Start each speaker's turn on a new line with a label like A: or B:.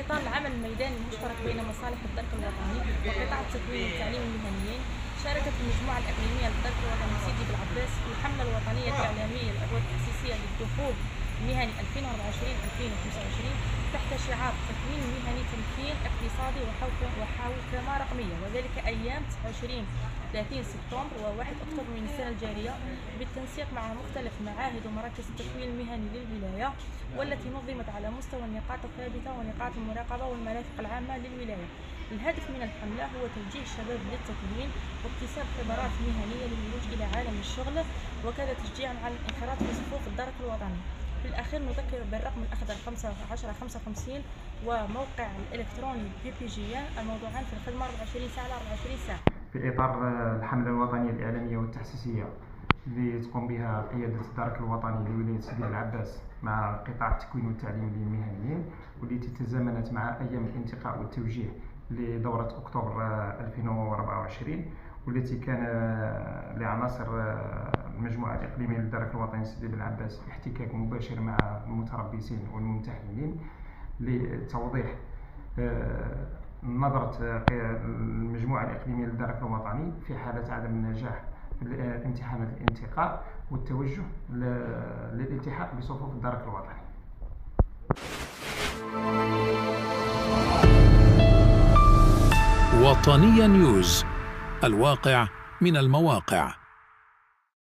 A: إطار العمل الميداني المشترك بين مصالح الدرك الوطني وقطاع التكوين والتعليم المهنيين شاركت المجموعة الإقليمية للدرك الوطني سيدي بالعباس في الحملة الوطنية الإعلامية للأدوات التأسيسية للدخول المهني 2024-2025 تحت شعار تكوين مهني تمكين اقتصادي وحوك- وحوكمة وذلك أيام 29 30 سبتمبر و1 أكتوبر من السنة الجارية بالتنسيق مع مختلف معاهد ومراكز التكوين المهني للولاية والتي نظمت على مستوى النقاط الثابتة ونقاط المراقبة والمرافق العامة للولاية. الهدف من الحملة هو توجيه الشباب للتكوين واكتساب خبرات مهنية للولوج إلى عالم الشغل وكذا تشجيعا على الانخراط في صفوف الدرك الوطني. في الأخير نذكر بالرقم الأخضر 1555 وموقع الإلكتروني PPG الموضوعان في الخدمة 24 ساعة على 24 ساعة.
B: في إطار آه، الحملة الوطنية الإعلامية والتحسيسية اللي تقوم بها قيادة الدرك الوطني لولاية سيدي العباس مع قطاع التكوين والتعليم للمهنيين والتي تزامنت مع أيام الانتقاء والتوجيه لدورة أكتوبر آه، 2024 والتي كان آه، لعناصر المجموعة الإقليمية للدرك الوطني سيدي بن عباس احتكاك مباشر مع المتربصين والممتحنين لتوضيح آه، نظرة آه، المجموعة الإقليمية للدرك الوطني في حالة عدم النجاح في آه، امتحانات الانتقاء والتوجه للالتحاق بصفوف الدرك الوطني.
C: وطنيا نيوز الواقع من المواقع.